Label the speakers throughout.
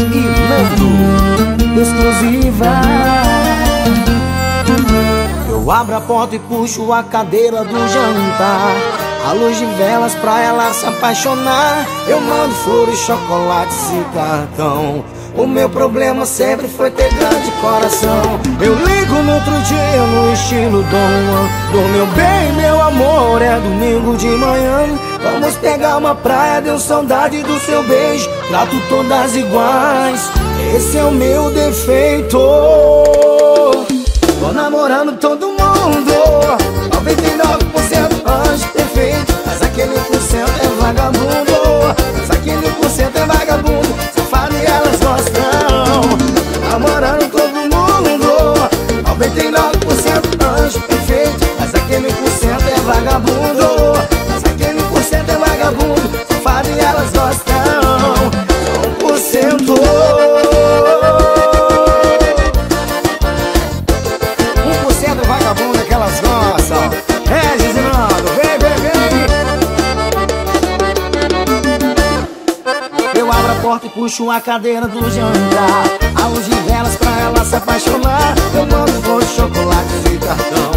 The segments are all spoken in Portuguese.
Speaker 1: e Nando Exclusiva. Eu abro a porta e puxo a cadeira do jantar. A luz de velas pra ela se apaixonar. Eu mando flores, chocolates e cartão o meu problema sempre foi ter grande coração. Eu ligo no outro dia no estilo Dom Juan. Do meu bem, meu amor, é domingo de manhã Vamos pegar uma praia, deu saudade do seu beijo. Trato todas iguais, esse é o meu defeito. Tô namorando todo mundo 99% anjo perfeito. Mas aquele por cento é vagabundo. Mas aquele puxo a cadeira do jantar a luz de velas pra ela se apaixonar. Eu mando flores, chocolates e cartão.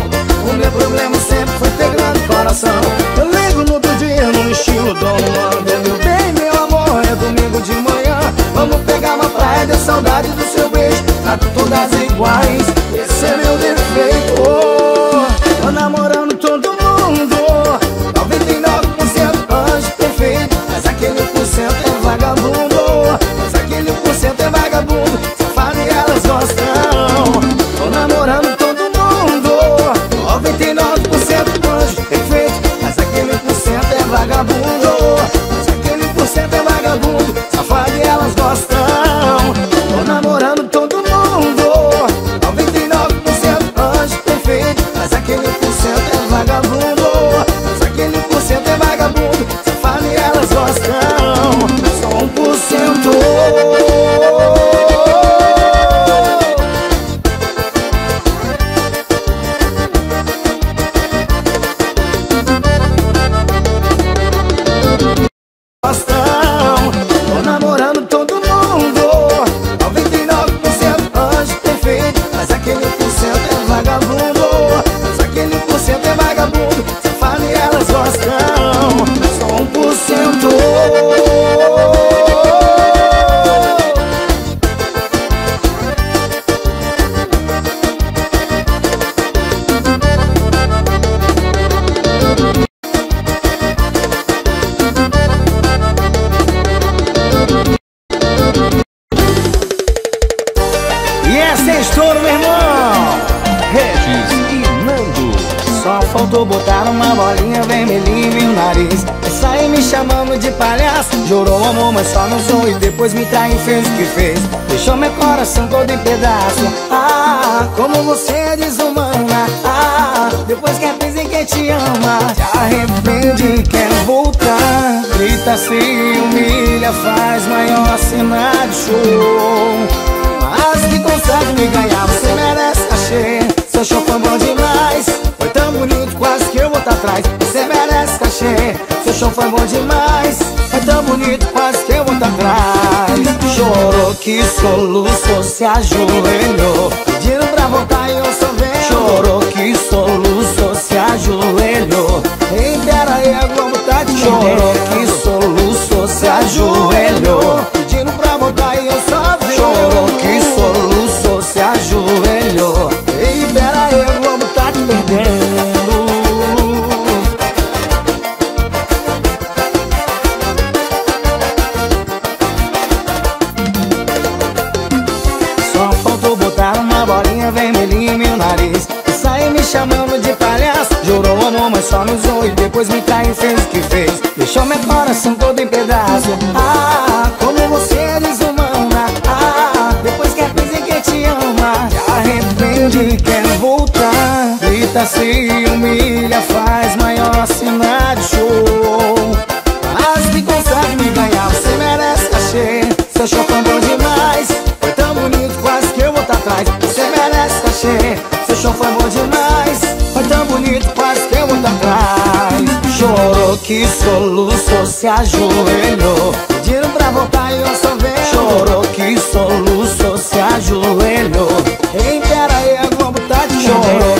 Speaker 1: O meu problema sempre foi ter grande coração. Eu ligo no outro dia no estilo Dom Juan. Meu bem, meu amor, é domingo de manhã. Vamos pegar uma praia, deu saudade do seu beijo. Trato todas iguais, esse é meu defeito Depois me traiu, fez o que fez. Deixou meu coração todo em pedaço. Ah, como você é desumana. Ah, depois que é em quem te ama Se arrepende e quer voltar. Grita, se humilha, faz maior cena de show. Mas que consegue me ganhar, você merece cachê. Seu show foi bom demais. Foi tão bonito, quase que eu vou tá atrás. Você merece cachê Seu show foi bom demais. Foi tão bonito, quase que eu vou tá atrás. Chorou que soluçou, se ajoelhou. Pedindo pra voltar e eu só vendo Chorou que soluçou, se ajoelhou. Ei, pera aí, como tá de Chorou que soluçou, se ajoelhou. Pedindo pra voltar e eu só vendo Chorou meu coração todo em pedaço. Ah, como você é desumana. Ah, depois que em quem te ama Se arrepende, quer voltar. Grita, se humilha, faz maior cena de show. Mas que consegue me ganhar, você merece cachê. Seu show que soluçou, se ajoelhou. Pediram pra voltar e eu só vejo. Chorou que
Speaker 2: soluçou, se ajoelhou. Ei, pera aí, a vontade de
Speaker 1: Chorou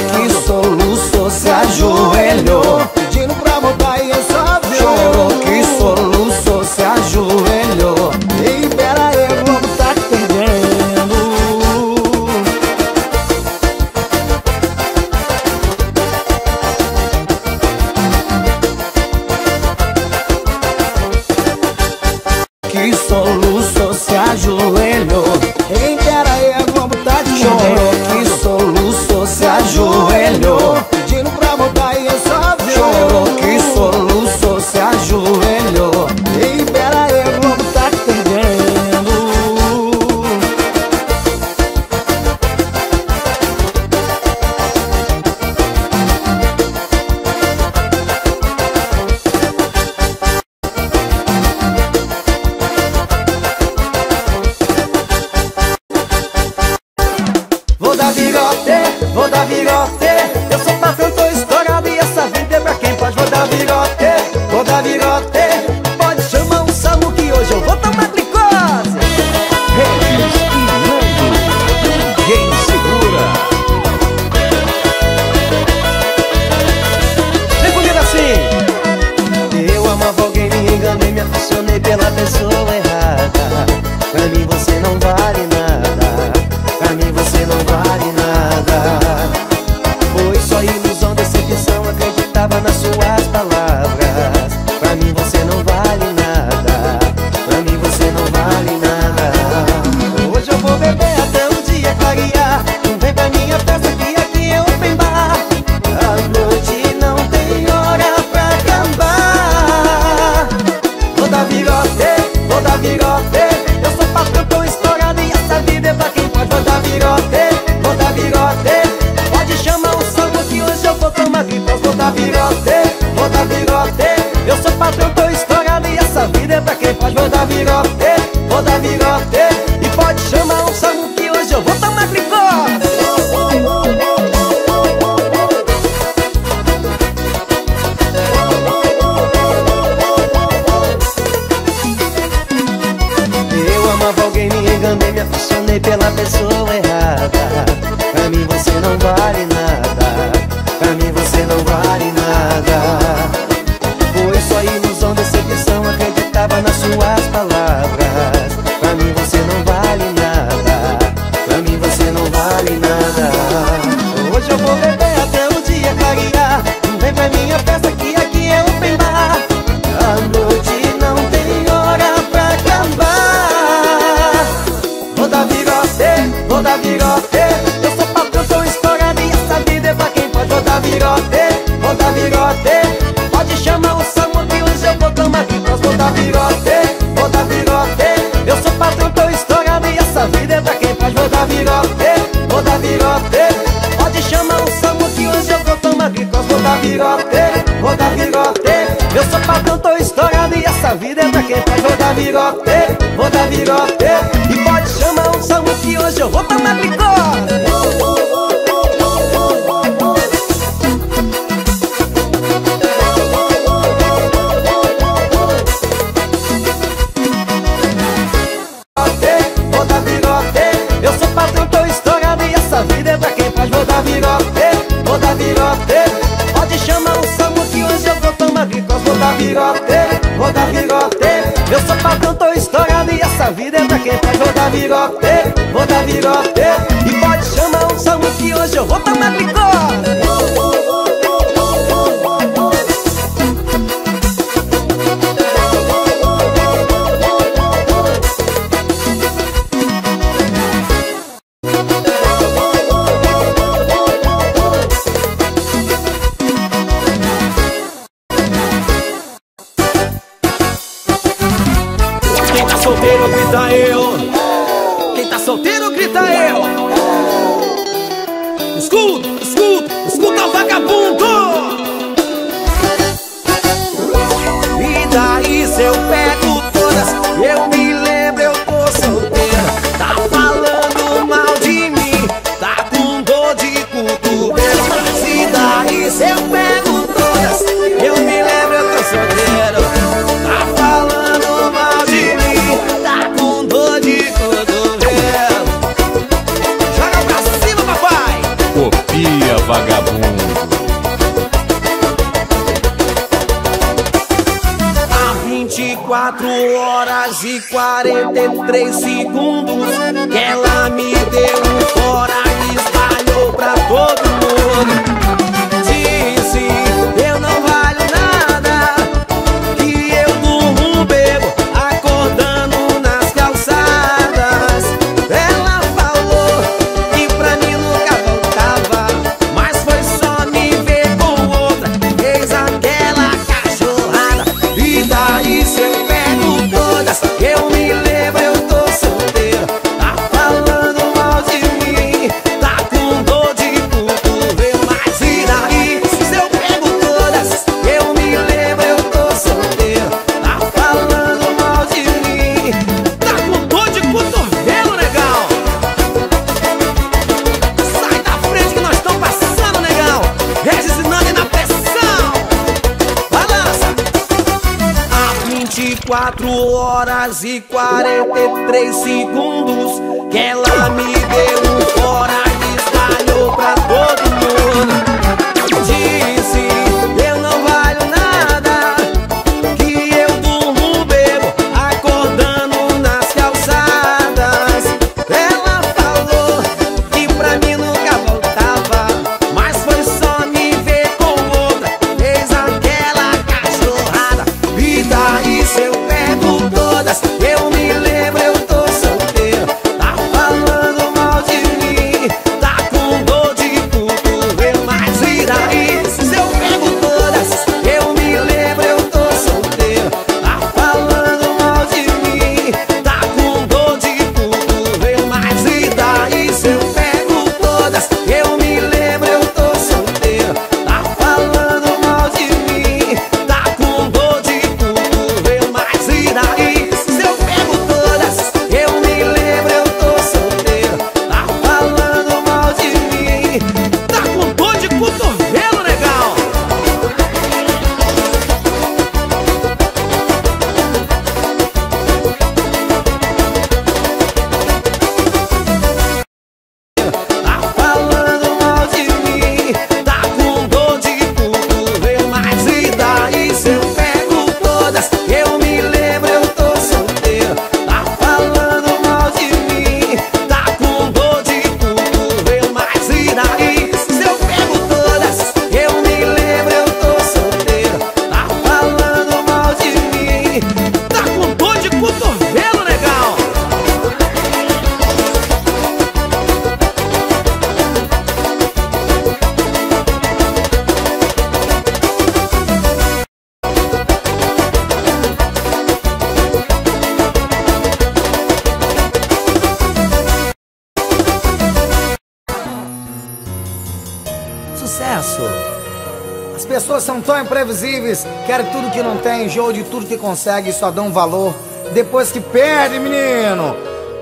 Speaker 1: enjoa de tudo que consegue e só dão valor depois que perde, menino.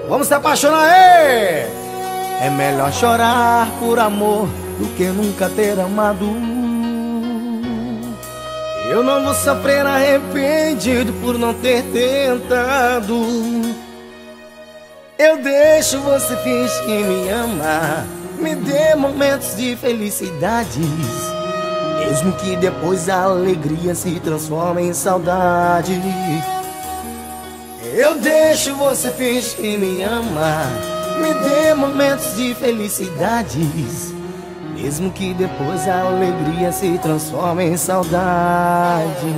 Speaker 1: Vamos se apaixonar aí! É melhor chorar por amor do que nunca ter amado. Eu não vou sofrer arrependido por não ter tentado. Eu deixo você fingir que me ama. Me dê momentos de felicidades. Mesmo que depois a alegria se transforme em saudade. Eu deixo você fingir que me ama Me dê momentos de felicidades. Mesmo que depois a alegria se transforme em saudade.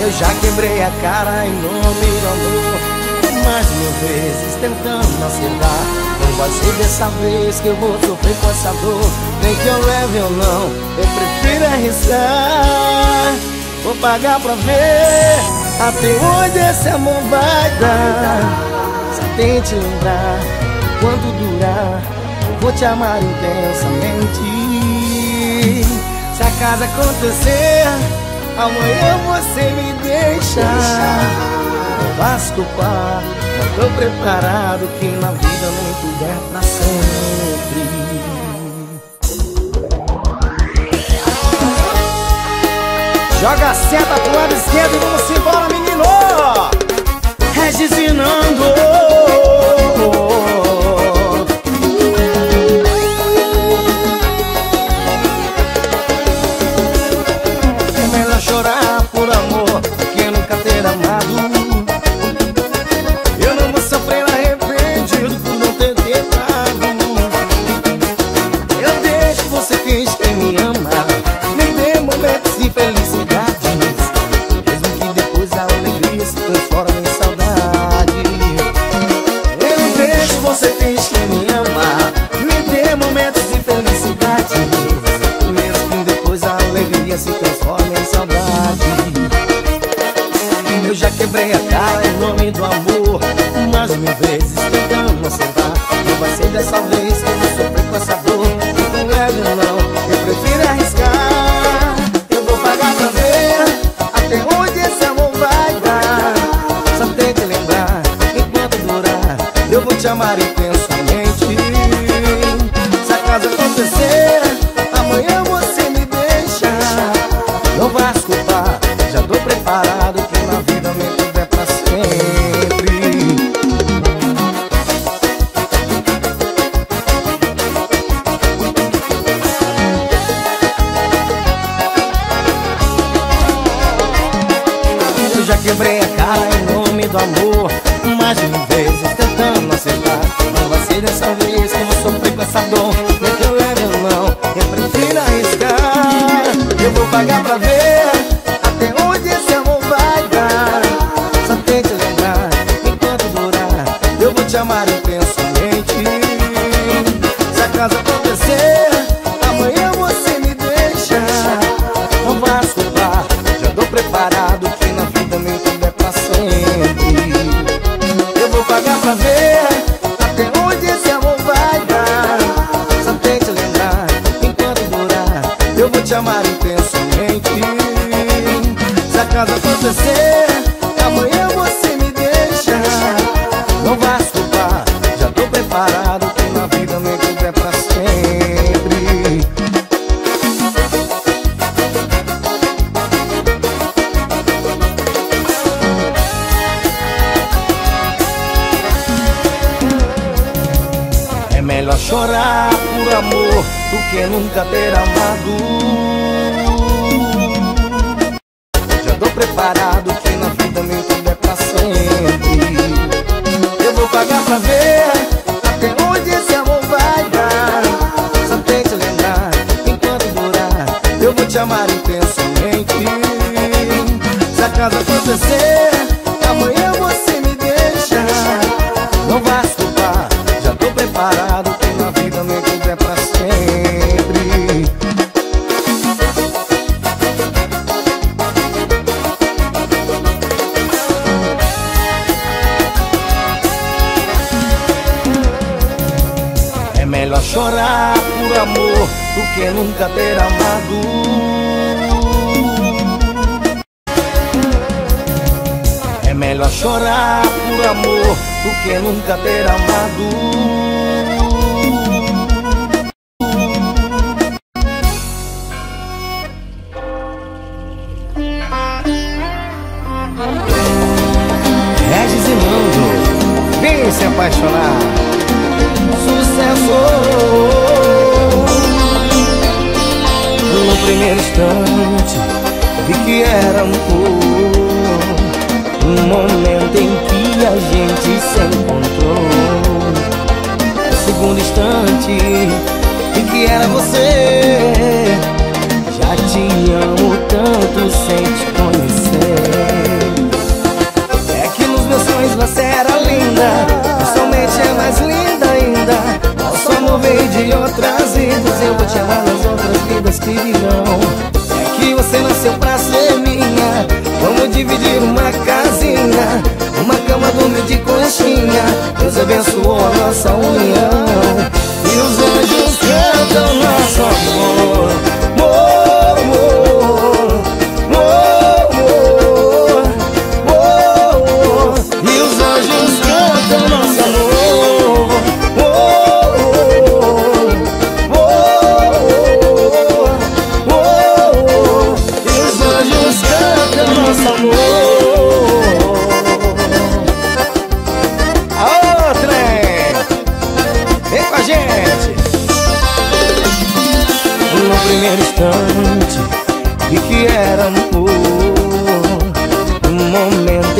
Speaker 1: Eu já quebrei a cara em nome do amor. Mais mil vezes tentando acertar vai ser dessa vez que eu vou sofrer com essa dor Nem que eu leve ou não, eu prefiro arriscar Vou pagar pra ver até onde esse amor vai dar. Só tente lembrar quando durar vou te amar intensamente. Se a casa acontecer, amanhã você me deixa Não vas culpar já tô preparado que na vida não puder pra sempre Joga a seta pro lado esquerdo e vamos embora, menino! Regisinando chorar por amor do que nunca ter amado. Ter amado É melhor chorar por amor do que nunca ter amado era amor. Um momento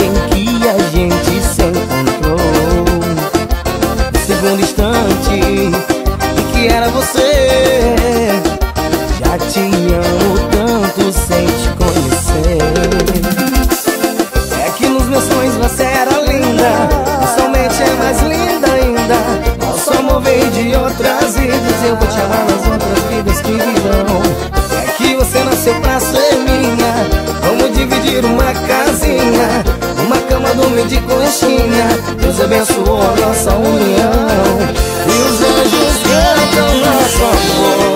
Speaker 1: de coxinha Deus abençoou a nossa união. E os anjos cantam nosso amor.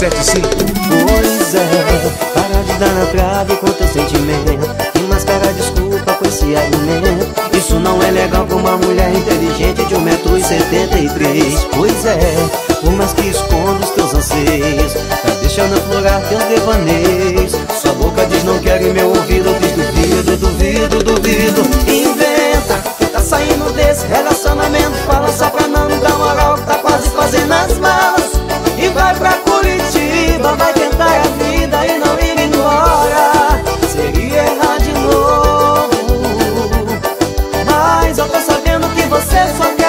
Speaker 3: 0875.
Speaker 2: Pois é, para de dar na trave com teu sentimento E mascara desculpa com esse argumento Isso não é legal pra uma mulher inteligente de 1,73m Pois é, por mais que esconda os teus anseios Tá deixando aflorar teus devaneios Sua boca diz não quero e meu ouvido diz duvido, duvido, duvido Inventa, tá saindo desse relacionamento Fala só pra não dar moral Tá quase fazendo as malas E vai pra Curitiba Vai tentar a vida e não ir embora. Seria errar de novo. Mas eu tô sabendo que você só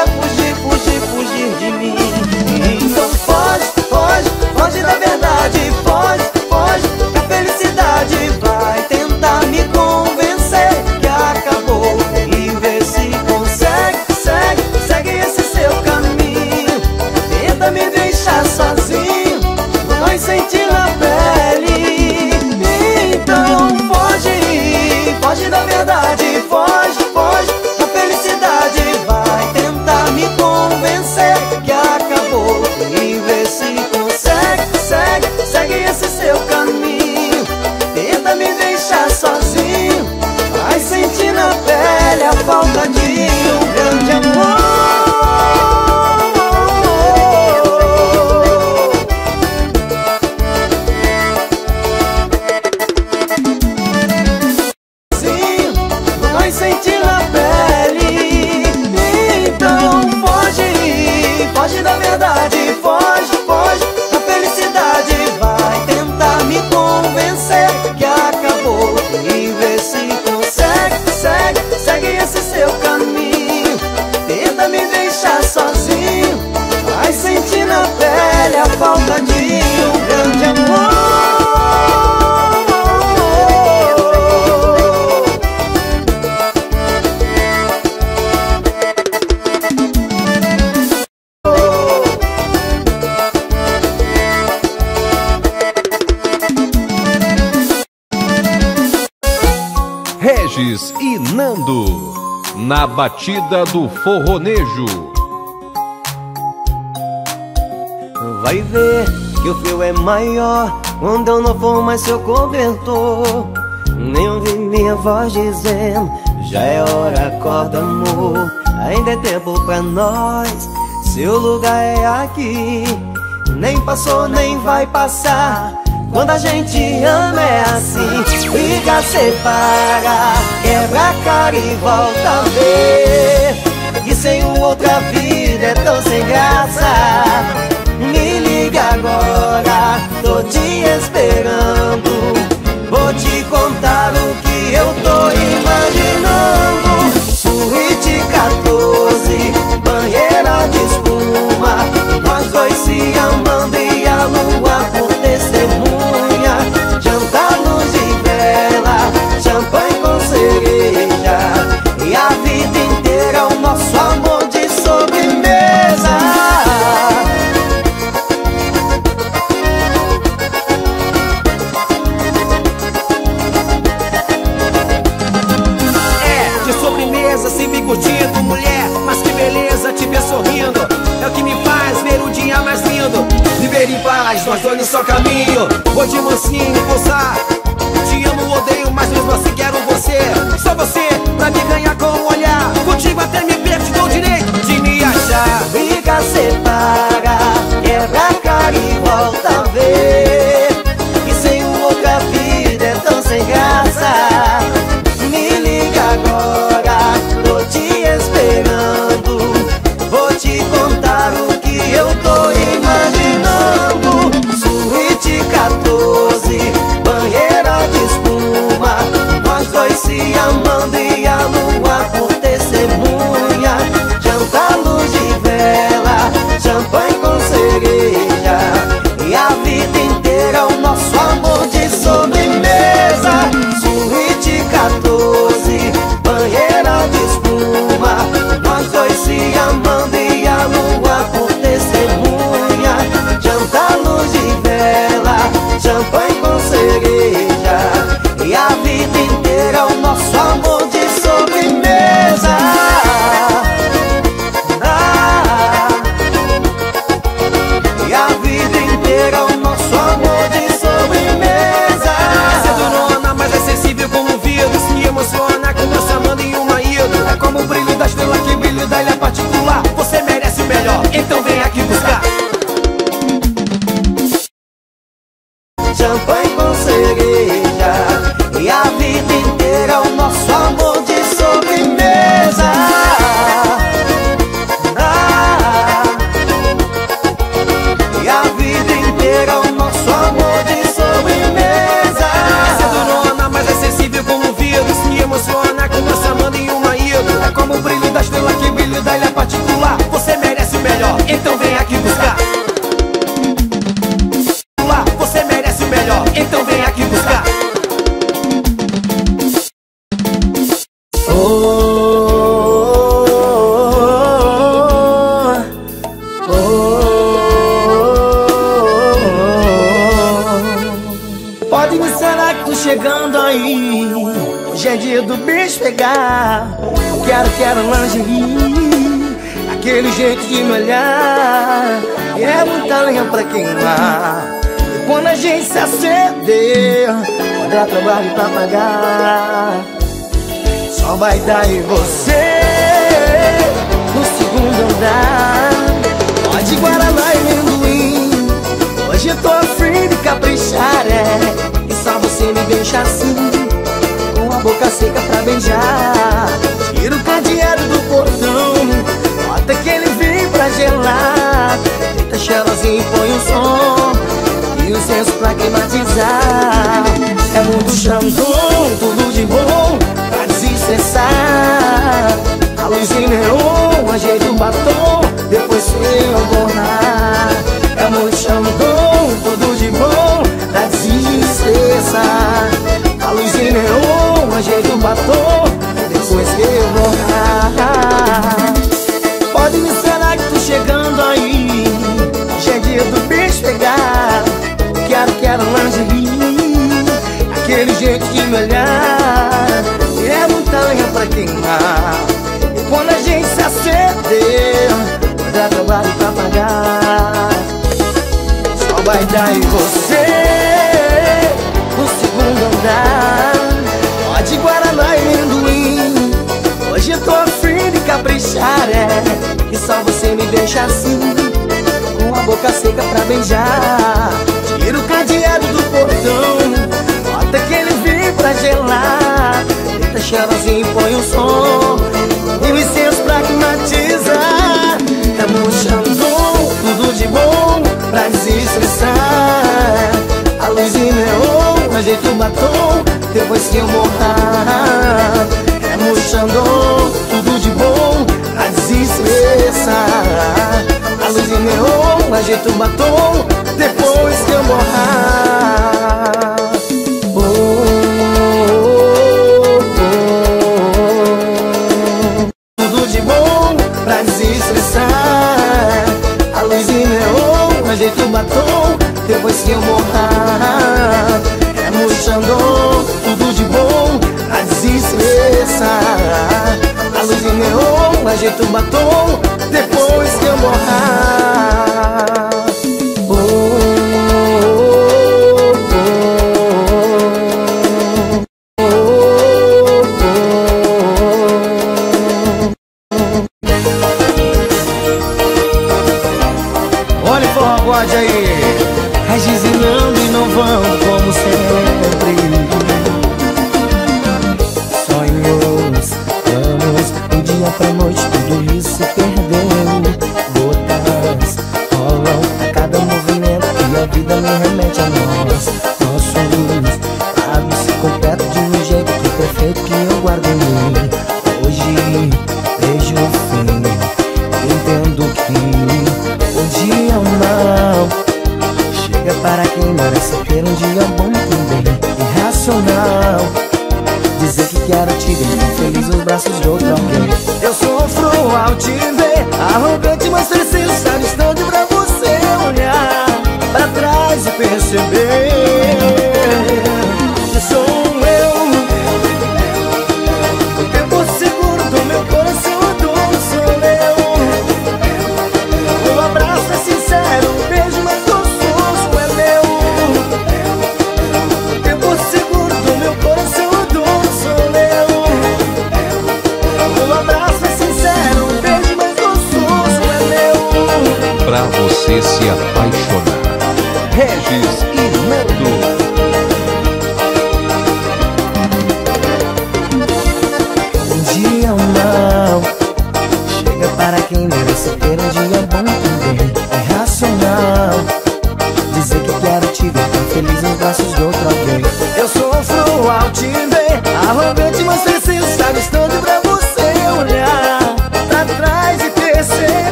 Speaker 2: 다시 담
Speaker 3: Regis e Nando. Na batida do forronejo.
Speaker 2: Vai ver que o frio é maior quando eu não for mais seu cobertor. Nem ouvi minha voz dizendo: Já é hora, acorda, amor. Ainda é tempo pra nós, seu lugar é aqui. Nem passou, nem vai passar. Quando a gente ama é assim Liga, separa, quebra a cara e volta a ver E sem uma outra vida é tão sem graça. Me liga agora, tô te esperando. Vou te contar o que eu tô imaginando. Suíte 14, banheira de espuma. Nós dois se amando e a lua
Speaker 4: no só caminho. Vou de mocinho impulsar Te amo, odeio, mas mesmo assim quero você. Só você pra me ganhar com o olhar. Contigo até me perdi com dou o direito de me achar.
Speaker 1: Briga, separa, quebra a cara e volta a ver. Depois que eu
Speaker 4: voltar É
Speaker 1: Xandão, tudo de bom A desestressar A luz de a gente o Depois que eu morrar. Oh, oh, Tudo de bom pra desestressar A luz de a gente o Depois que eu morrar. muito batom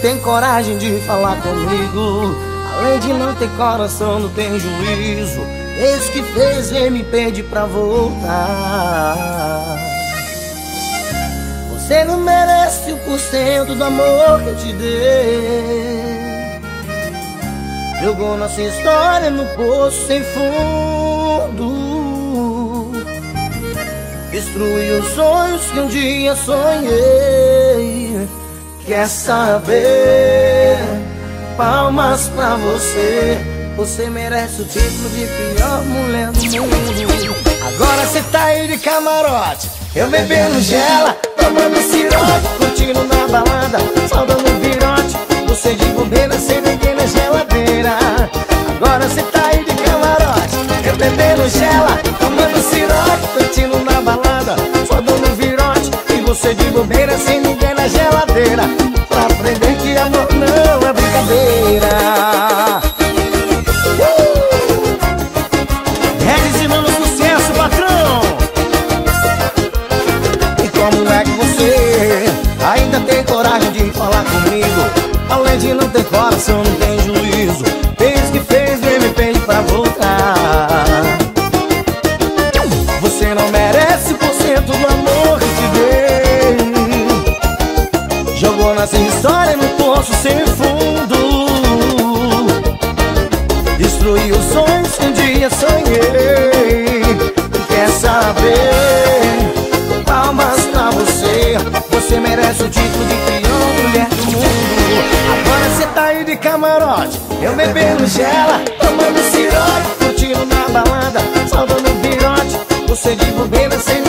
Speaker 1: tem coragem de falar comigo? Além de não ter coração, não tem juízo. Esse que fez vem me pedir pra voltar. Você não merece o porcento do amor que eu te dei. Jogou nossa história no poço sem fundo. Destruiu os sonhos que um dia sonhei Quer saber? Palmas pra você. Você merece o título de pior mulher do mundo. Agora cê tá aí de camarote. Eu bebendo gela, tomando sirote Curtindo na balada, só dando virote. Você de bobeira, sem ninguém na geladeira. Agora cê tá aí de camarote. Eu bebendo gela, tomando sirote Curtindo na balada, só dando virote você de bobeira, sem ninguém na geladeira. Pra aprender que amor não é brincadeira. Uh! Regizinando sucesso, patrão. E como é que você ainda tem coragem de falar comigo? Além de não ter coração, Merece o título de pior mulher do mundo. Agora cê tá aí de camarote Eu bebendo gela, tomando sirote Curtindo na balada, só dando virote. Você de bobeira sem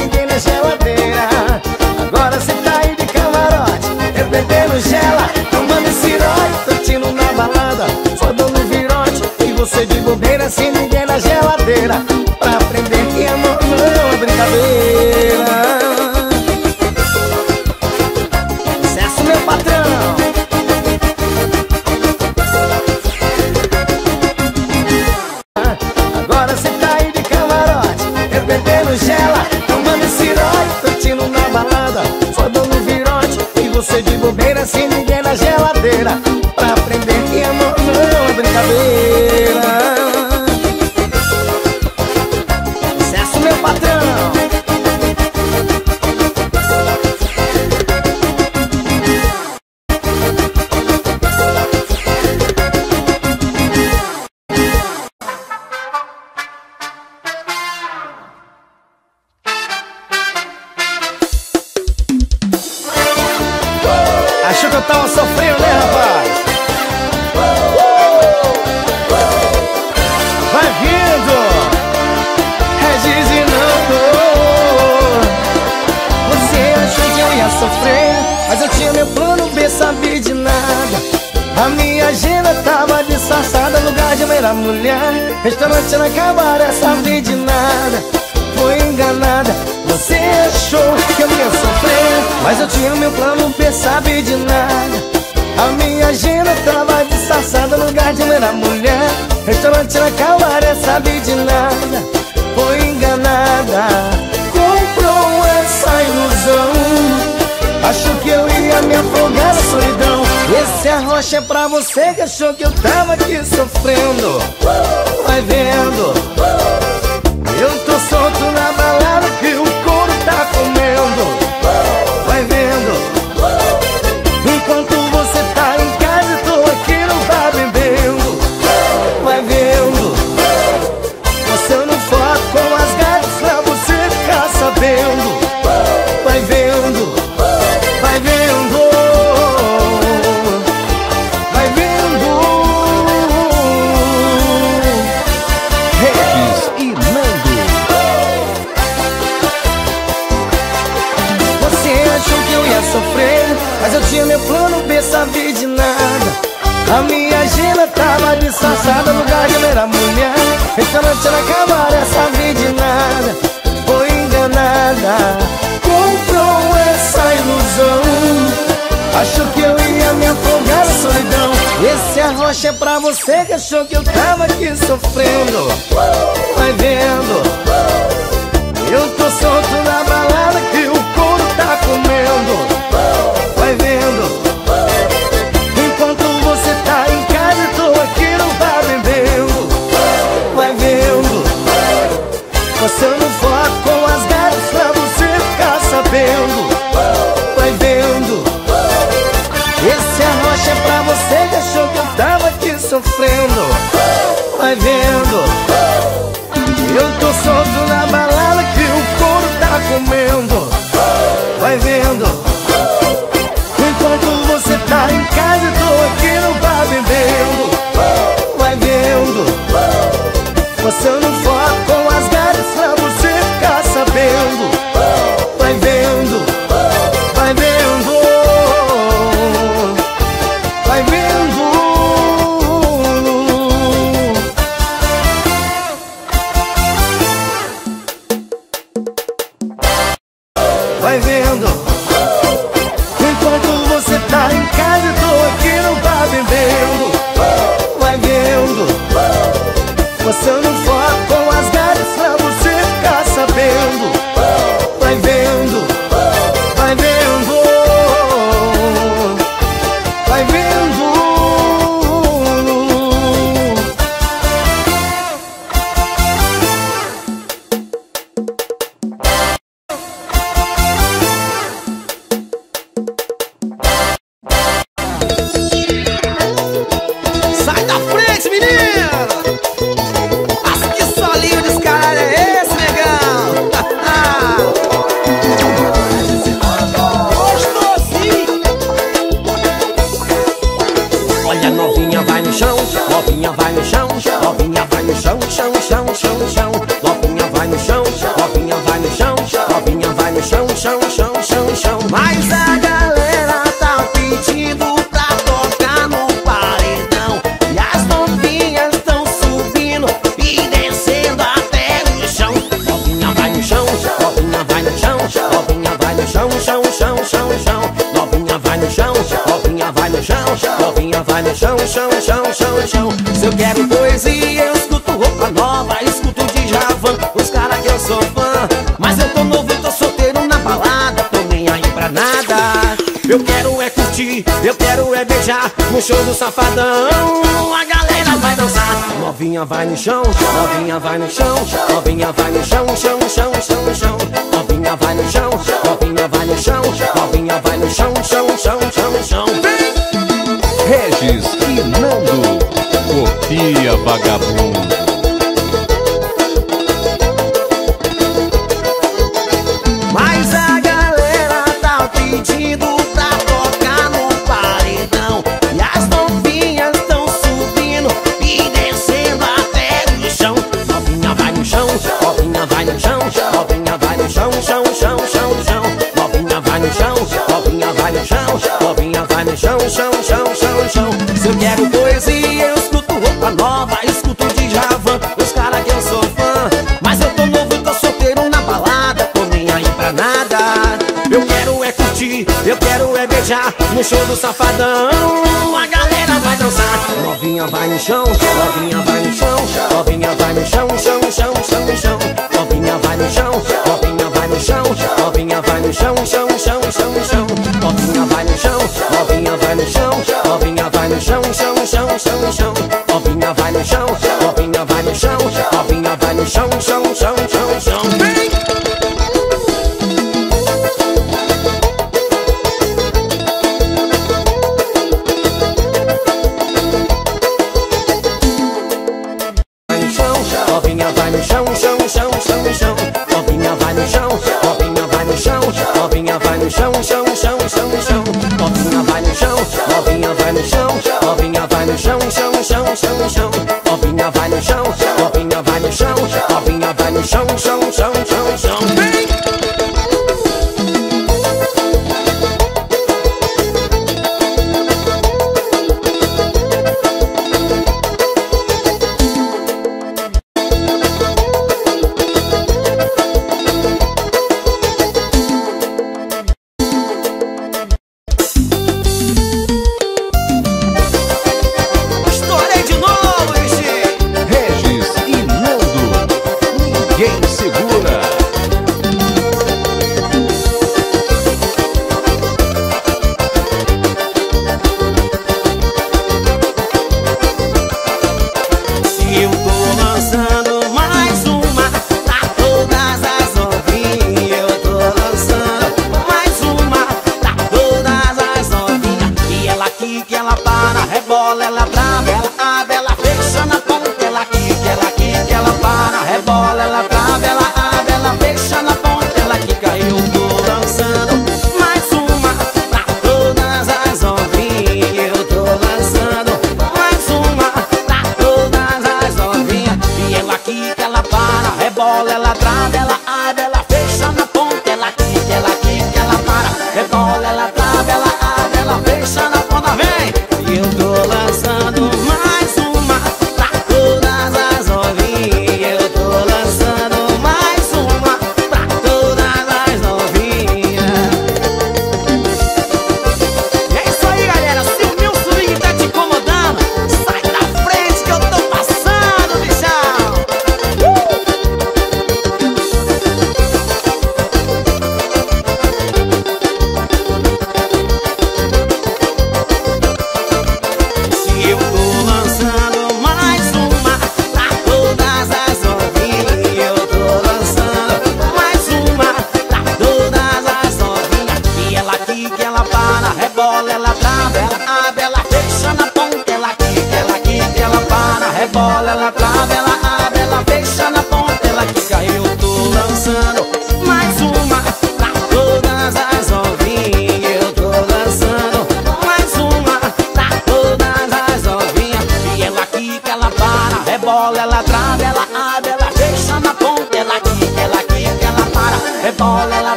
Speaker 1: Você que achou que eu tava aqui sofrendo Vai vendo. Eu tô solto na balada que
Speaker 3: vagabundo.
Speaker 4: no show do safadão. A galera vai dançar. Novinha vai no chão, novinha vai no chão Novinha vai no chão, chão, chão, chão, chão. Novinha vai no chão, novinha vai no chão Novinha vai no chão, chão, chão, chão, chão. Novinha vai no chão, novinha vai no chão
Speaker 1: bola é ladrada,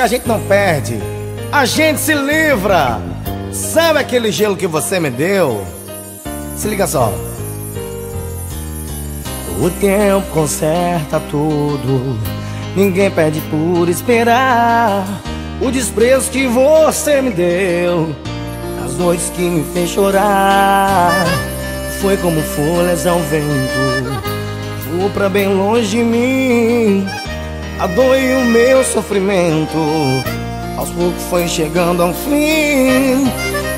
Speaker 1: que a gente não perde. A gente se livra. Sabe aquele gelo que você me deu? Se liga só. O tempo conserta tudo. Ninguém perde por esperar. O desprezo que você me deu. As noites que me fez chorar. Foi como folhas ao vento. Vou pra bem longe de mim. A dor e o meu sofrimento. Aos poucos foi chegando ao fim.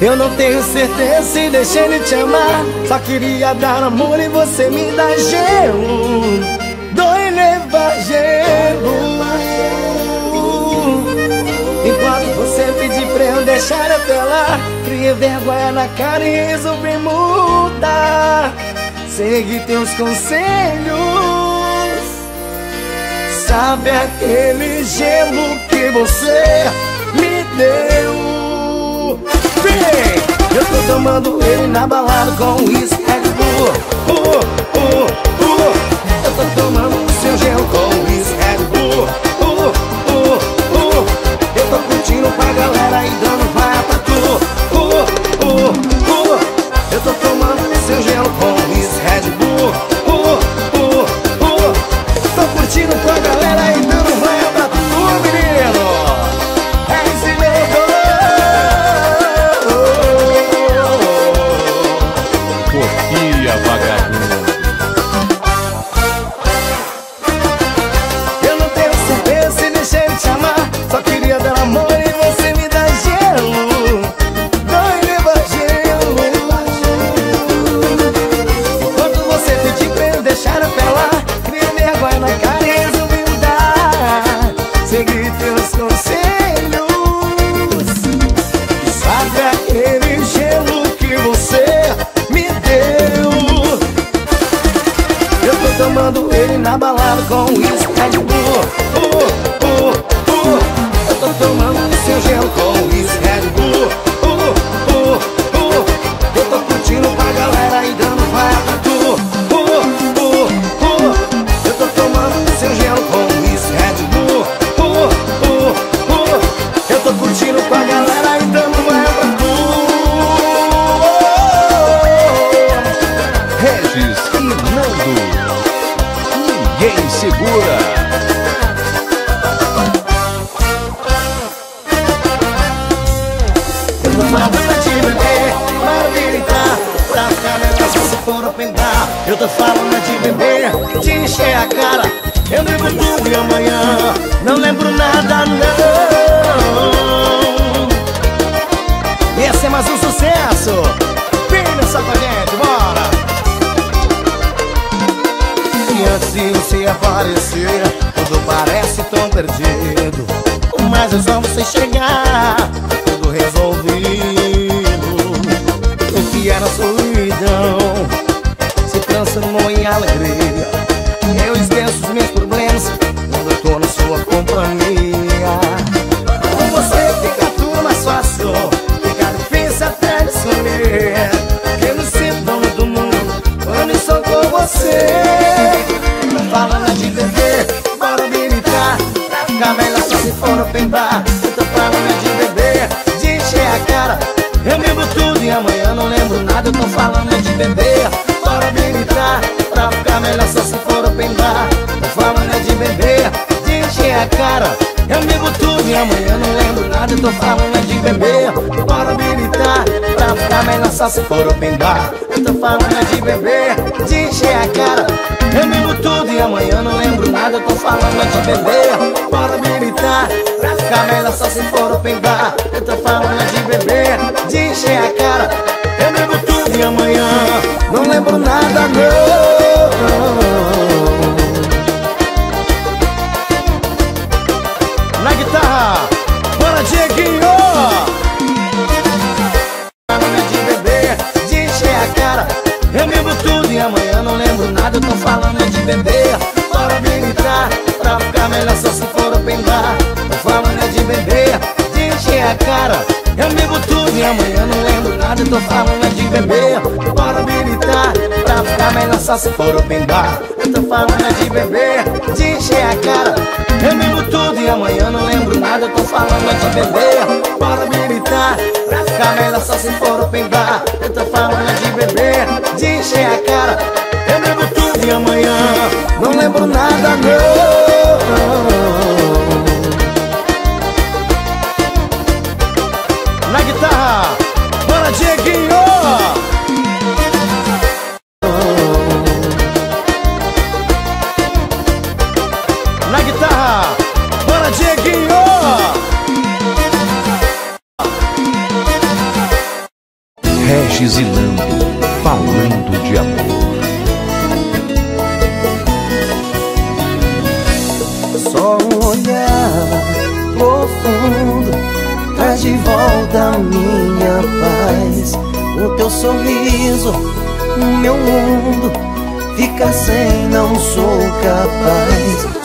Speaker 1: Eu não tenho certeza se deixei de te amar. Só queria dar amor e você me dá gelo. Dói levar gelo. Enquanto você pedir pra eu deixar até lá Criei vergonha na cara e resolvi mudar. Segui teus conselhos Sabe aquele gelo que você me deu Vem! Eu tô tomando ele na balada com uísque Red Bull uh, uh, uh. Eu tô tomando seu gelo com uísque Red Bull uh, uh, uh. Eu tô curtindo com a galera esse é mais um sucesso. Vem dançar com a gente, bora! E antes de você aparecer Tudo parece tão perdido. Mas é só você chegar Tudo resolvido. O que era solidão Se transformou em alegria? Eu esqueço os meus problemas Quando eu tô na sua companhia você Falando de beber, bora militar Pra ficar melhor só se for open bar Eu tô falando de beber, de encher a cara. Eu lembro tudo e amanhã não lembro nada. Eu tô falando de beber, bora militar Pra ficar melhor só se for open bar Tô falando de beber, de encher a cara. Eu lembro tudo e amanhã não lembro nada. Eu tô falando de beber, bora militar Pra ficar melhor só se for open bar Falando de beber, de encher a cara. Eu lembro tudo e amanhã não lembro nada Eu tô falando de beber, bora militar Pra ficar melhor só se for open bar Eu tô falando de beber, de encher a cara. Eu lembro tudo e amanhã não lembro nada não e amanhã não lembro nada Eu tô falando de beber, bora militar Pra ficar melhor só se for open bar. Eu tô falando de beber, de encher a cara. Eu lembro tudo e amanhã tô falando de beber Bora militar Pra ficar melhor só se for open bar. Eu tô falando de beber De encher a cara. Eu lembro tudo e amanhã Não lembro nada não
Speaker 2: ela cheguinho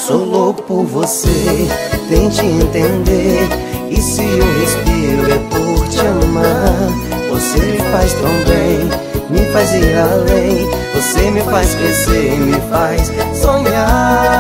Speaker 2: Sou louco por você, tente entender. E se o respiro é por te amar, você me faz tão bem, me faz ir além. Você me faz crescer, me faz sonhar.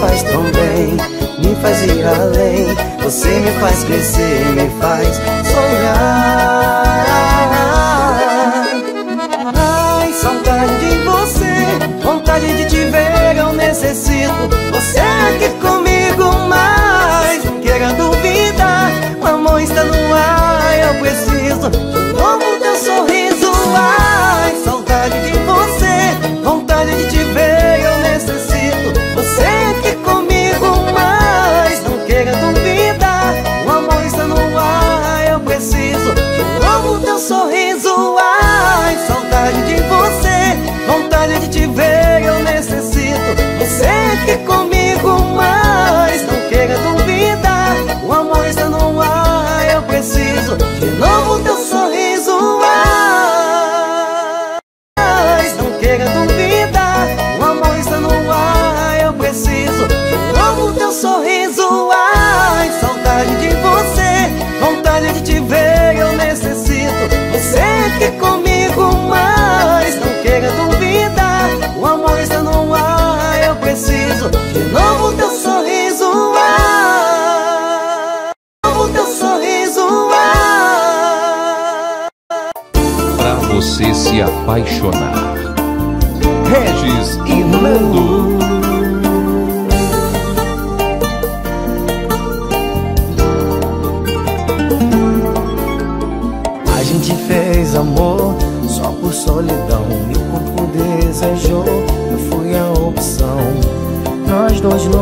Speaker 2: Faz tão bem, me faz ir além. Você me faz crescer, me faz sonhar. Ai, saudade de você, vontade de te ver eu necessito. Você aqui comigo mais Queira duvidar, o amor está no ar Eu preciso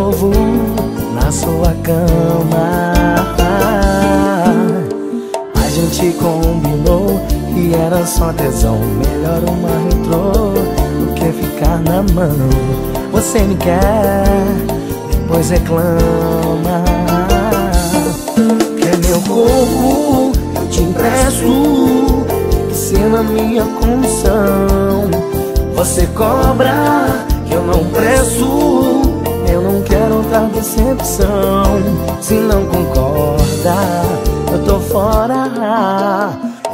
Speaker 2: novo na sua cama. A gente combinou que era só tesão. Melhor uma retrô quer ficar na mão Você me quer, depois reclama Quer meu corpo, eu te empresto Tem que ser na minha condição Você cobra, que eu não não outra decepção. Se não concorda, eu tô fora.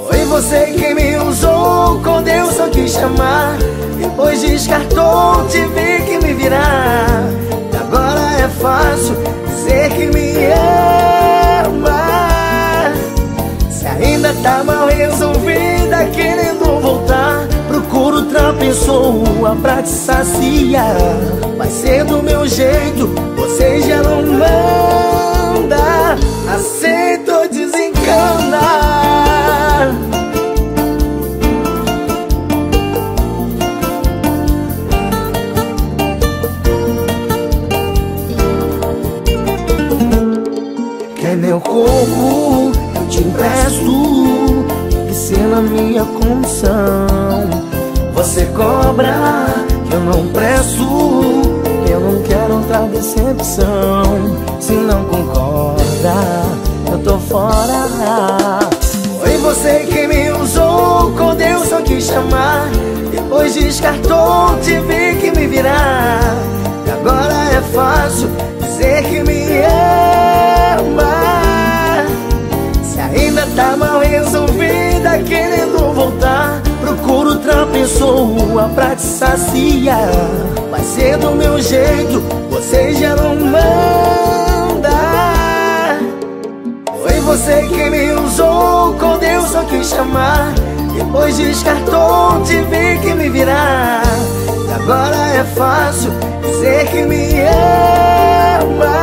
Speaker 2: Foi você que me usou quando eu só quis chamar. Depois descartou, tive que me virar. Agora é fácil dizer que me ama. Se ainda tá mal resolvida, querendo voltar procuro outra pessoa pra te saciar. Vai ser do meu jeito, você já não manda. Aceito ou desencana Quer é meu corpo, eu te empresto. Que ser minha condição. Você cobra que eu não presto Eu não quero outra decepção. Se não concorda, eu tô fora. Foi você que me usou quando eu só quis chamar. Depois descartou, tive que me virar. E agora é fácil dizer que me ama. Se ainda tá mal resolvida, querendo voltar Procuro outra pessoa pra te saciar. Vai ser do meu jeito, você já não manda. Foi você que me usou quando eu só quis chamar. Depois descartou, tive que me virar. E agora é fácil dizer que me ama.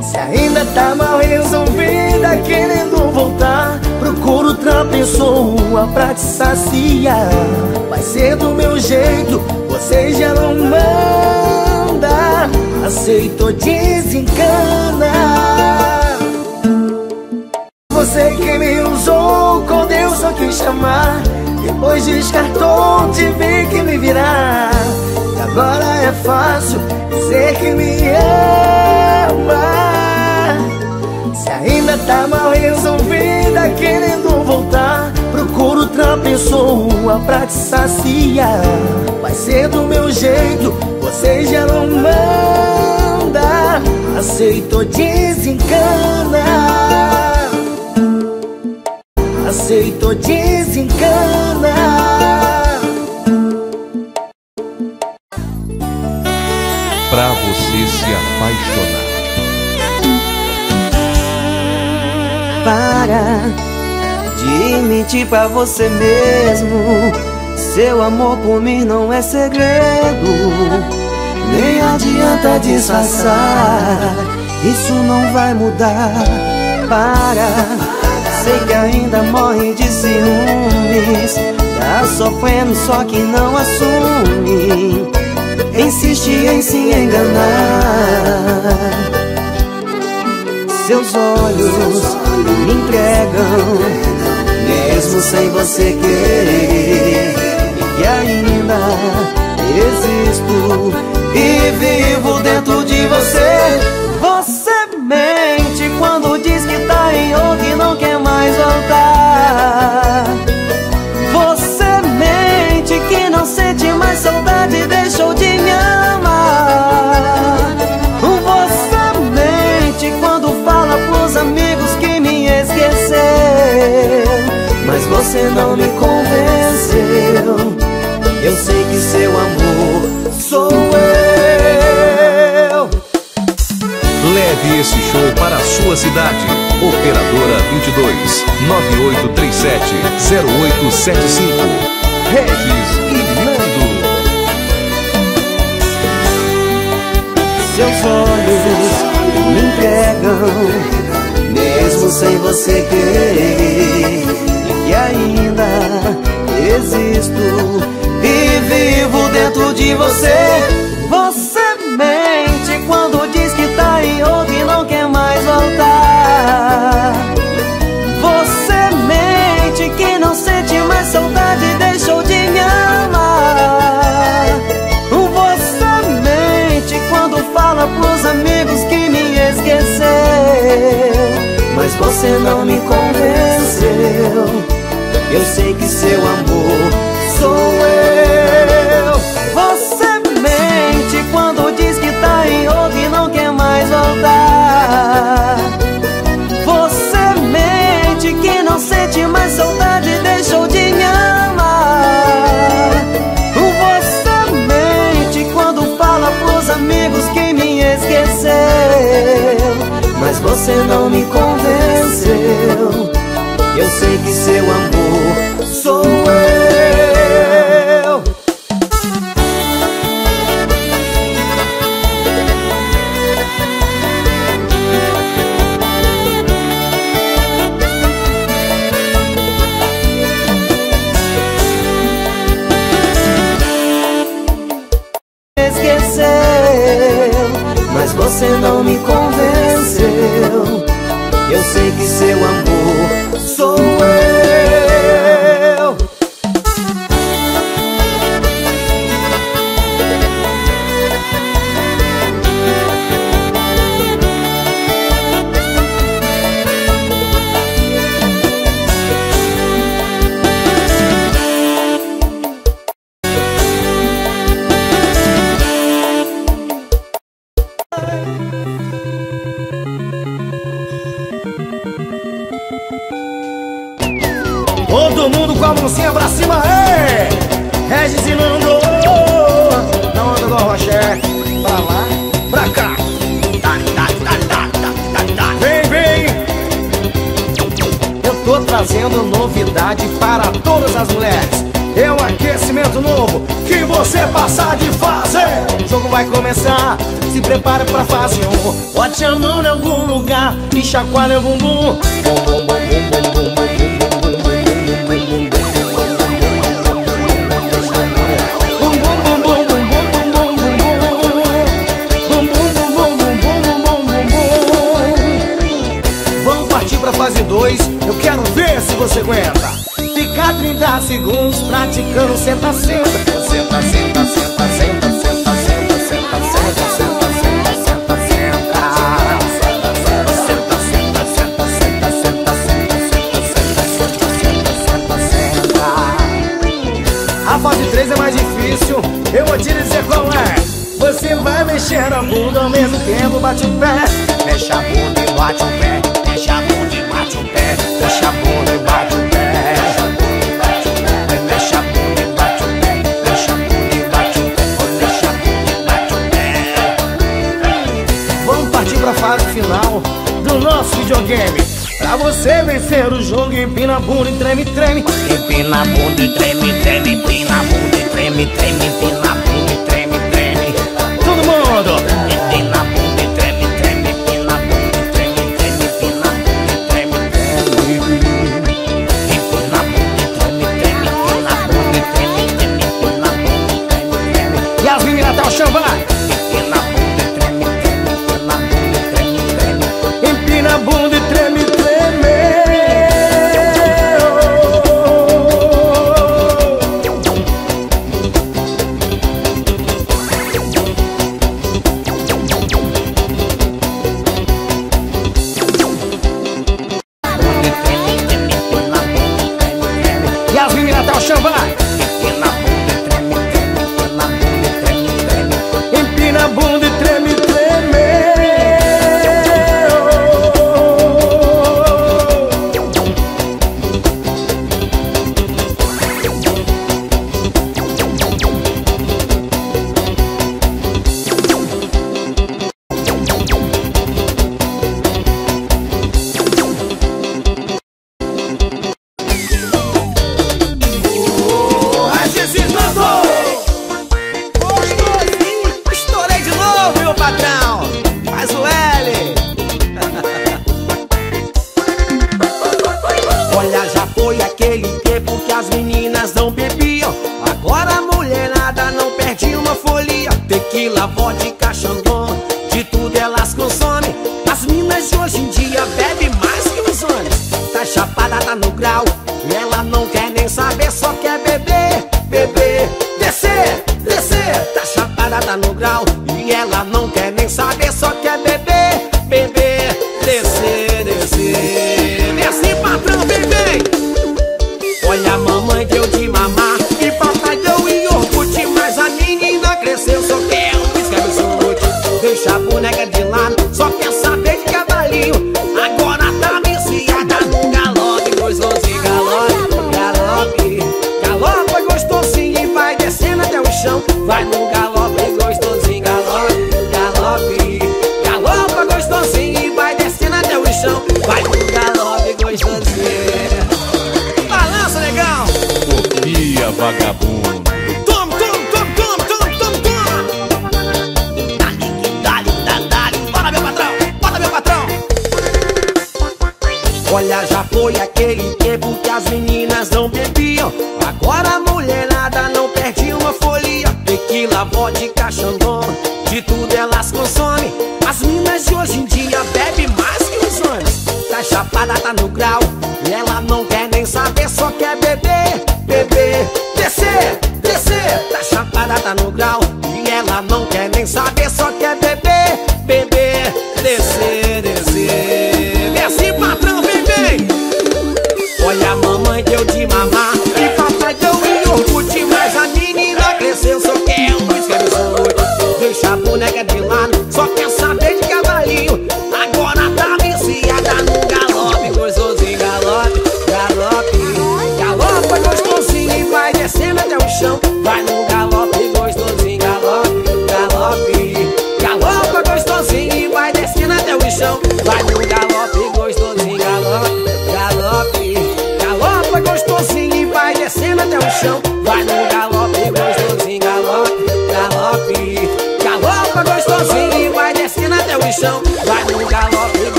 Speaker 2: Se ainda tá mal resolvida, querendo voltar Procuro outra pessoa pra te saciar Vai ser do meu jeito, você já não manda. Aceitou, desencana. Você que me usou quando eu só quis chamar. Depois descartou, tive que me virar. E agora é fácil dizer que me ama tá mal resolvida, querendo voltar. Procuro outra pessoa pra te saciar. Vai ser do meu jeito, você já não manda. Aceitou, desencana. Aceitou, desencana.
Speaker 3: Pra você se apaixonar.
Speaker 2: Para de mentir pra você mesmo. Seu amor por mim não é segredo Nem adianta disfarçar. Isso não vai mudar. Para Sei que ainda morre de ciúmes. Tá sofrendo só que não assume. Insiste em se enganar seus olhos me entregam, mesmo sem você querer. E que ainda existo e vivo dentro de você.
Speaker 3: Sua cidade. Operadora 22 9837 0875. Regis e Nando.
Speaker 2: Seus olhos me entregam, mesmo sem você querer. E ainda existo e vivo dentro de. Você você não me convenceu. Eu sei que seu amor sou eu. Você mente quando diz que tá em outro e não quer mais voltar. Você mente que não sente mais saudade e deixou de me amar. Você mente quando fala pros amigos que me esqueceu. Mas você não me convenceu. Eu sei que seu amor sou
Speaker 1: eu.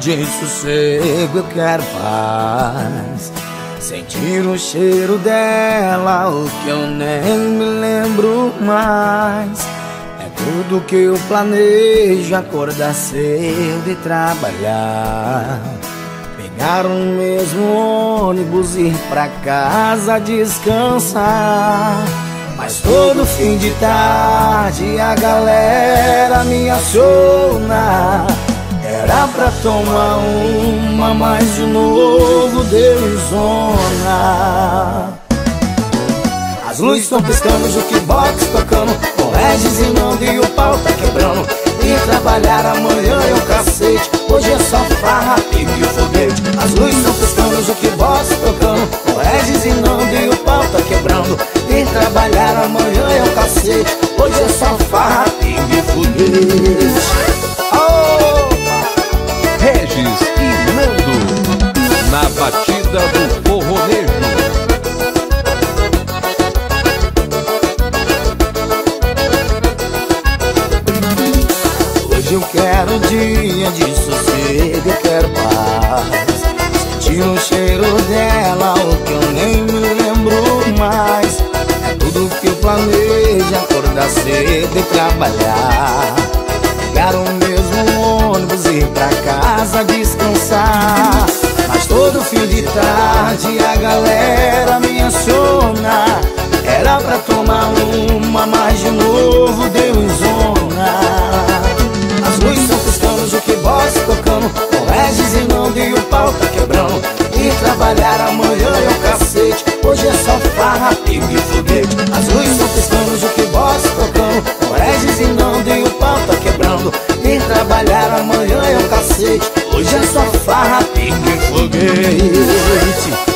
Speaker 1: Dia de sossego, eu quero paz. Sentir o cheiro dela, o que eu nem me lembro mais. É tudo que eu planejo, acordar cedo e trabalhar. Pegar o mesmo ônibus, ir pra casa descansar. Mas todo fim de tarde a galera me aciona Era pra tomar uma, mas de novo deu zona As luzes estão piscando, o jukebox tocando Com Regis Nando e o pau tá quebrando. E trabalhar amanhã é o cacete Hoje é só farra, e foguete As luzes estão piscando, o jukebox tocando Com Regis Nando e o pau tá quebrando. E trabalhar amanhã é o cacete Hoje é só farra, e foguete
Speaker 3: do forronejo.
Speaker 1: Hoje eu quero dia de sossego, eu quero paz. Sentir o cheiro dela, o que eu nem me lembro mais. É tudo que eu planejo, acordar cedo e trabalhar De tarde a galera me aciona Era pra tomar uma, mas de novo deu em zona. As luzes estão piscando, o jukebox tocando Com Regis e Nando e o pau tá quebrando. E trabalhar amanhã é o cacete Hoje é só farra, e foguete As luzes estão piscando, o jukebox tocando Com Regis e Nando e o pau tá quebrando. E trabalhar amanhã é o cacete Hoje é só farra, e foguete Ô,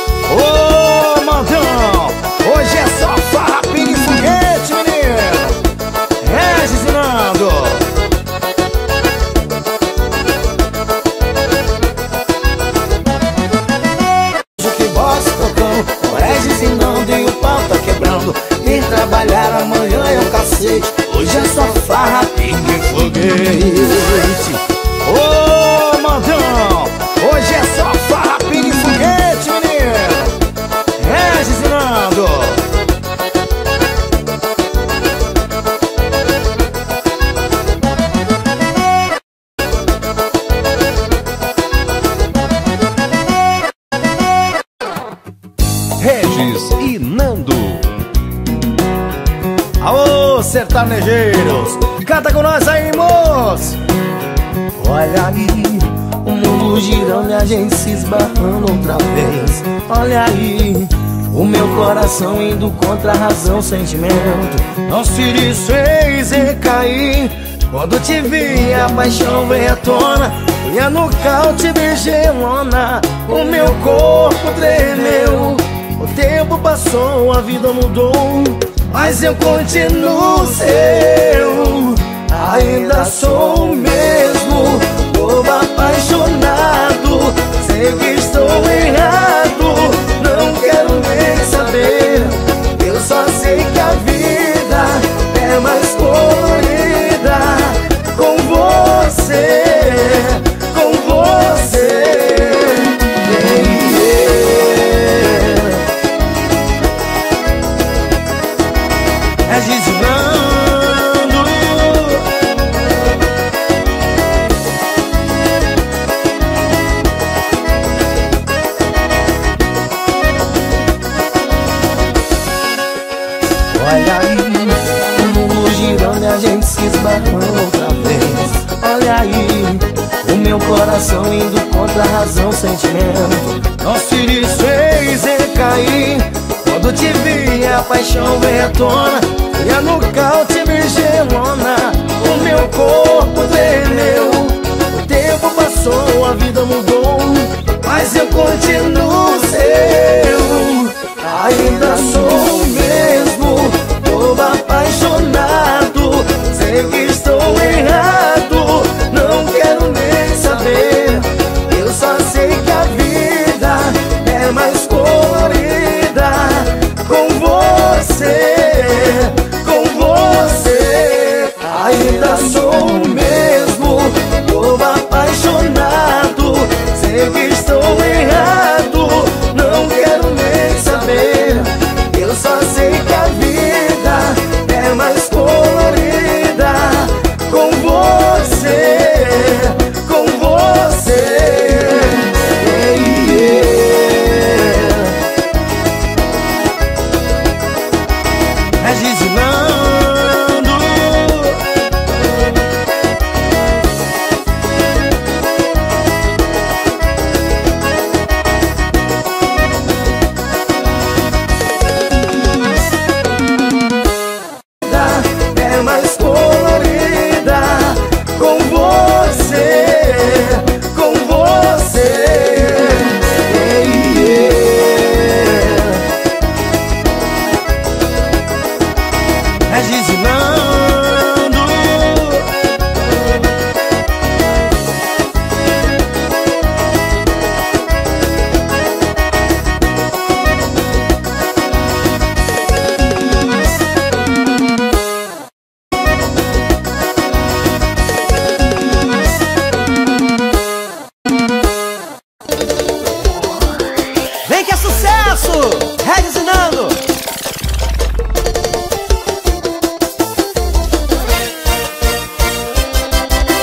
Speaker 1: coração indo contra a razão, sentimento. Não se desfez caí. Quando te vi a paixão veio à tona. Fui a nocaute, beijei lona O meu corpo tremeu. O tempo passou, a vida mudou. Mas eu continuo seu. Ainda sou o mesmo. Tô apaixonado. Sei que estou errado.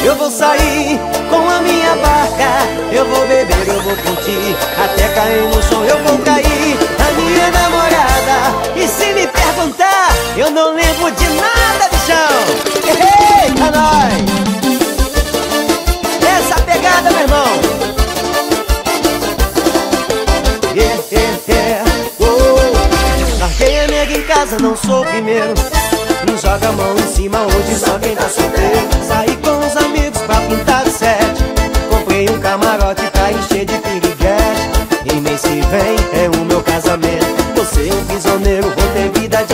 Speaker 1: Eu
Speaker 2: vou sair com a minha barca Eu vou beber, eu vou curtir Até cair no som eu vou cair. A minha namorada E se me perguntar Eu não lembro de nada, bichão. Eita, tá nós Essa pegada, meu irmão. Yeah, yeah, yeah. Oh. Larguei a nega em casa, não sou o primeiro. Não joga a mão em cima hoje Só quem tá solteiro. Sai camarote pra encher de piriguete. E mês que vem é o meu casamento. Você é um prisioneiro, vou ter vida de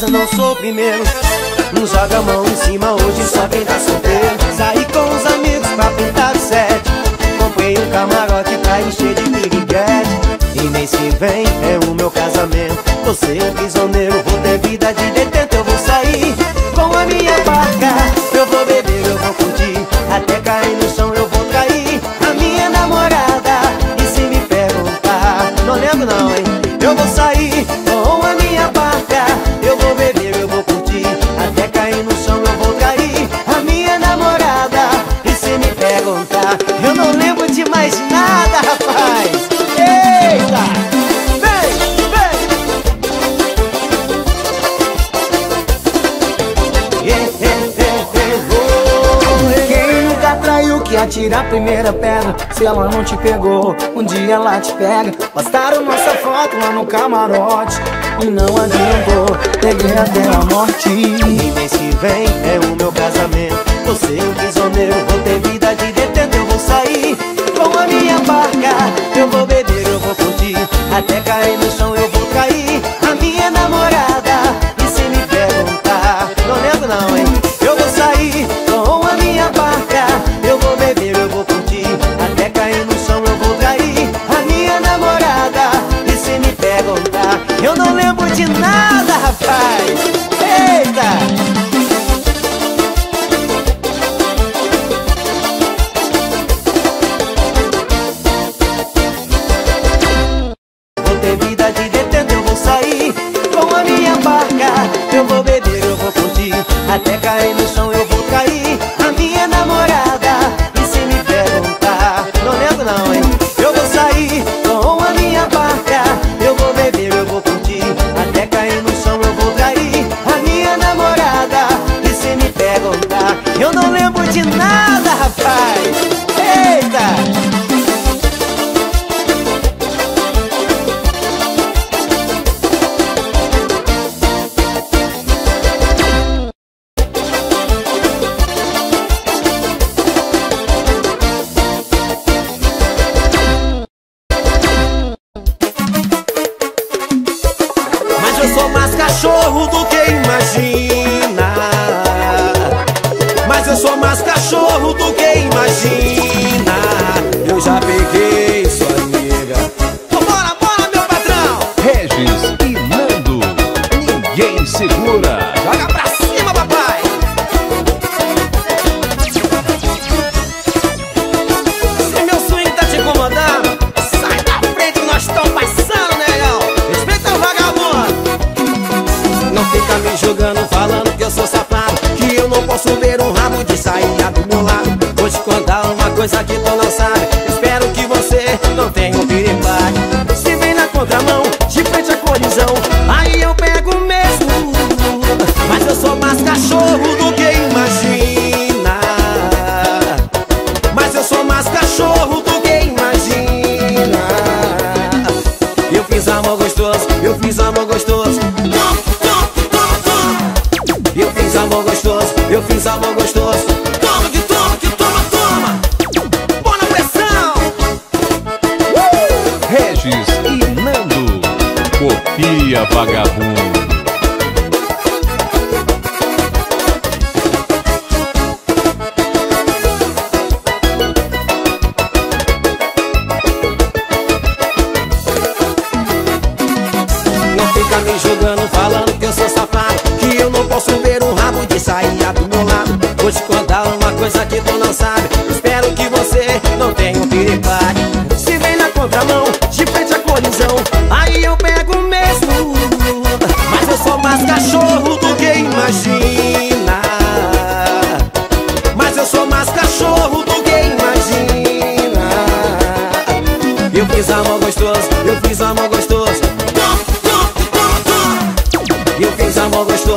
Speaker 2: casa não sou o primeiro. Não joga a mão em cima, hoje só quem tá solteiro. Saí com os amigos pra pintar o set. Comprei um camarote pra encher de piriguete. E mês que vem é o meu casamento. Você é prisioneiro, vou ter vida de detento se
Speaker 1: ela não te pegou, um dia ela te pega. Bastaram nossa foto lá no camarote E não adiantou, peguei até a morte.
Speaker 2: E mês que vem é o meu casamento. Você ser o prisioneiro, vou ter vida de detento Eu vou sair. Com a minha barca Eu vou beber, eu vou curtir. Até cair no chão eu vou cair. A minha namorada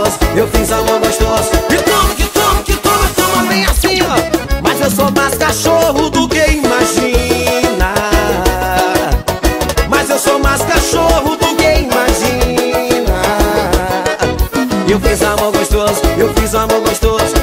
Speaker 2: gostosa, eu
Speaker 4: fiz alma gostosa Que toma, que toma, que toma, toma bem assim, ó. Mas eu sou mais cachorro do que imagina. Mas eu sou mais cachorro do que imagina. Eu fiz alma gostosa, eu fiz
Speaker 2: alma gostosa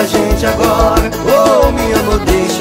Speaker 2: da gente agora. Oh, meu amor, deixa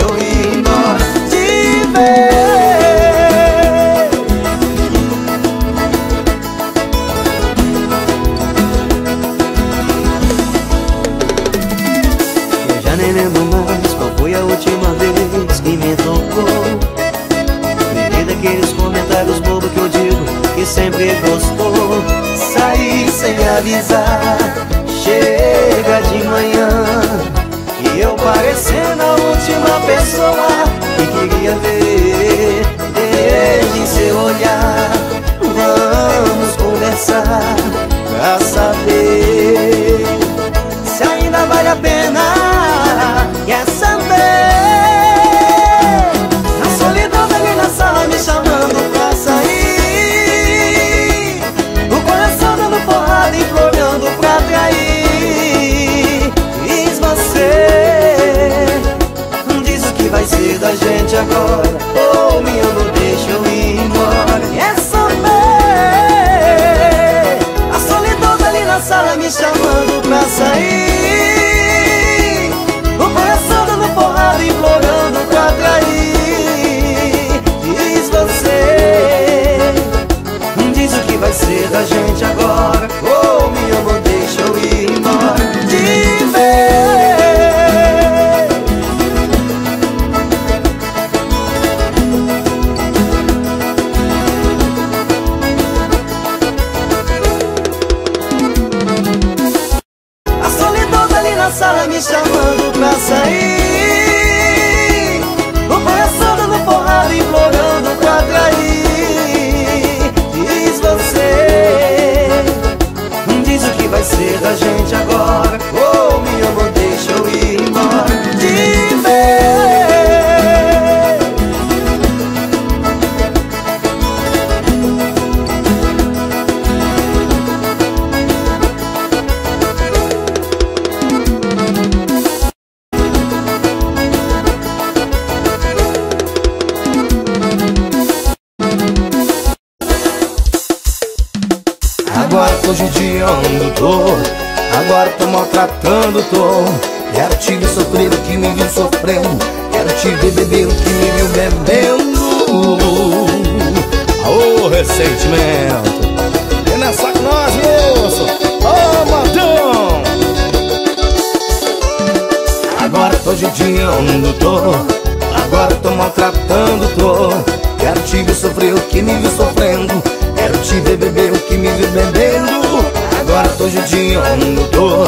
Speaker 2: hoje de
Speaker 1: onde tô.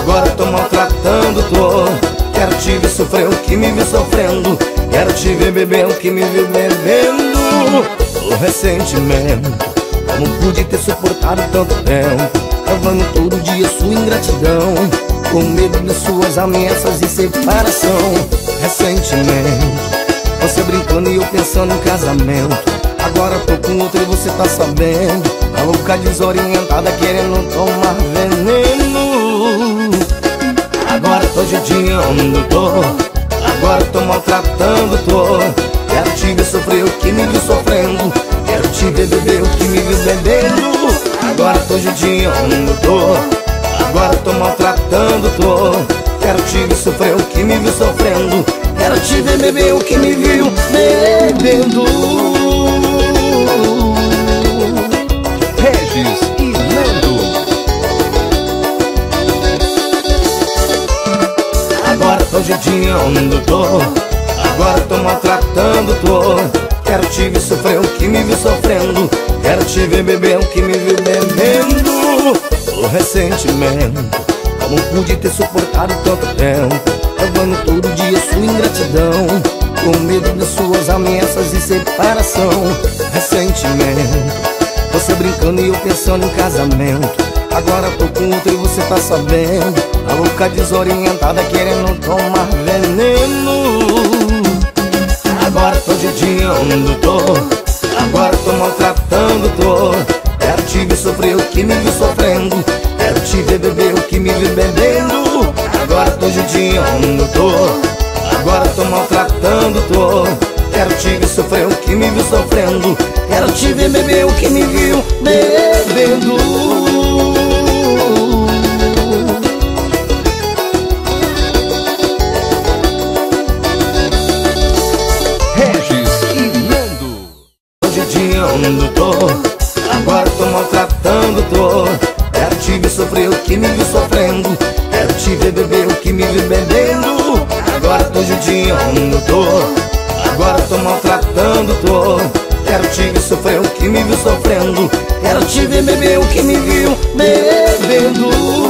Speaker 1: Agora tô maltratando, tô. Quero te ver sofrer o que me viu sofrendo. Quero te ver beber o que me viu bebendo. O ressentimento Como pude ter suportado tanto tempo? Travando todo dia sua ingratidão. Com medo das suas ameaças e separação. Ressentimento Você brincando e eu pensando em casamento. Agora tô com outro e você tá sabendo. A louca desorientada querendo tomar veneno. Agora tô judiando, tô Agora tô maltratando, tô Quero te ver sofrer o que me viu sofrendo. Quero te ver beber o que me viu bebendo. Agora tô judiando, tô Agora tô maltratando, tô Quero te ver sofrer o que me viu sofrendo. Quero te ver beber o que me viu bebendo.
Speaker 3: Regis e Nando.
Speaker 1: Agora tô judiando, tô Agora tô maltratando, tô Quero te ver sofrer o que me viu sofrendo Quero te ver beber o que me viu bebendo. O ressentimento como pude ter suportado tanto tempo Levando todo dia sua ingratidão Com medo de suas ameaças e separação. Ressentimento Você brincando e eu pensando em casamento. Agora tô com e você tá sabendo. A louca desorientada querendo tomar veneno. Agora tô judiando, tô Agora tô maltratando, tô Quero te ver sofrer o que me viu sofrendo. Quero te ver beber o que me vi bebendo. Agora tô judiando, tô Agora tô maltratando, tô Quero te ver sofrer o que me viu sofrendo. Quero te ver beber o que me viu bebendo.
Speaker 3: Regis e Nando.
Speaker 1: Tô judiando, tô Agora tô maltratando, tô Quero te ver sofrer o que me viu sofrendo. Quero te ver beber o que me viu bebendo. Agora tô judiando, tô Agora tô maltratando, tô. Quero te ver sofrer o que me viu sofrendo. Quero te ver beber o que me viu bebendo